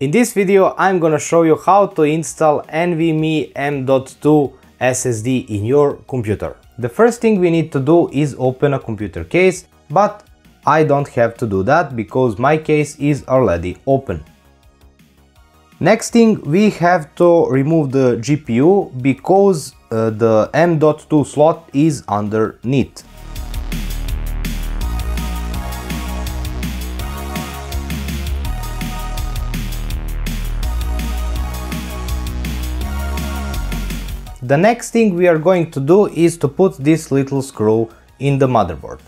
In this video I'm gonna show you how to install NVMe M.2 SSD in your computer. The first thing we need to do is open a computer case, but I don't have to do that because my case is already open. Next thing we have to remove the GPU because uh, the M.2 slot is underneath. The next thing we are going to do is to put this little screw in the motherboard.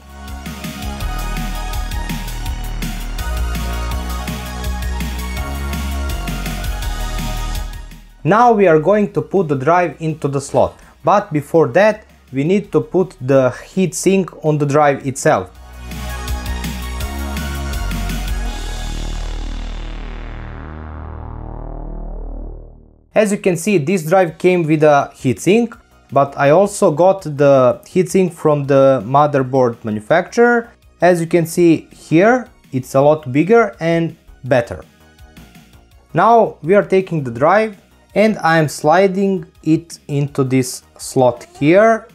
Now we are going to put the drive into the slot, but before that we need to put the heatsink on the drive itself. As you can see this drive came with a heatsink, but I also got the heatsink from the motherboard manufacturer. As you can see here it's a lot bigger and better. Now we are taking the drive and I am sliding it into this slot here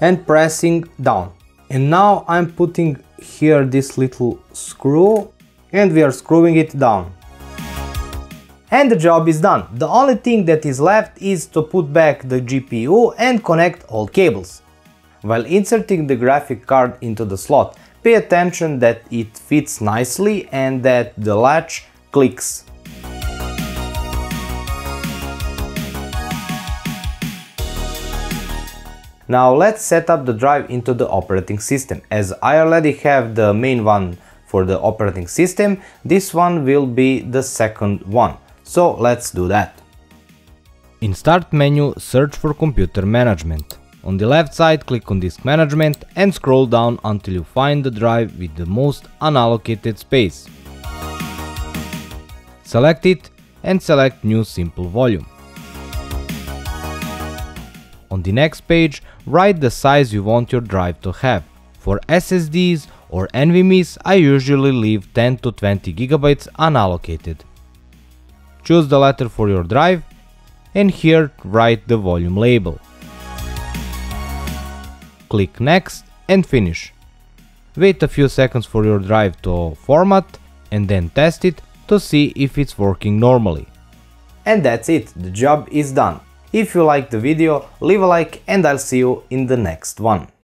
and pressing down. And now I'm putting here this little screw and we are screwing it down. And the job is done. The only thing that is left is to put back the GPU and connect all cables. While inserting the graphic card into the slot, pay attention that it fits nicely and that the latch clicks. Now let's set up the drive into the operating system. As I already have the main one for the operating system, this one will be the second one. So let's do that. In start menu search for computer management. On the left side click on disk management and scroll down until you find the drive with the most unallocated space. Select it and select new simple volume. On the next page, write the size you want your drive to have. For SSDs or NVMe's, I usually leave 10 to 20 GB unallocated. Choose the letter for your drive and here write the volume label. Click next and finish. Wait a few seconds for your drive to format and then test it to see if it's working normally. And that's it, the job is done. If you liked the video, leave a like and I'll see you in the next one.